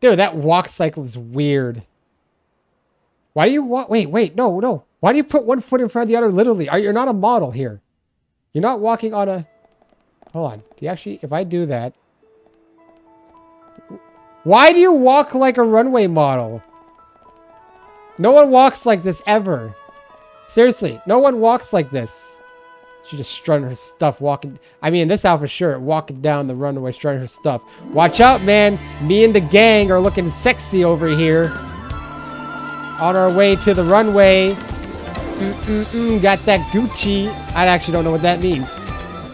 Dude, that walk cycle is weird. Why do you walk? Wait, wait, no, no. Why do you put one foot in front of the other? Literally, Are, you're not a model here. You're not walking on a. Hold on. Do you actually? If I do that, why do you walk like a runway model? No one walks like this ever. Seriously, no one walks like this. She just strutting her stuff, walking. I mean, this outfit, sure, walking down the runway, strutting her stuff. Watch out, man. Me and the gang are looking sexy over here. On our way to the runway. Mm -mm -mm, got that Gucci. I actually don't know what that means.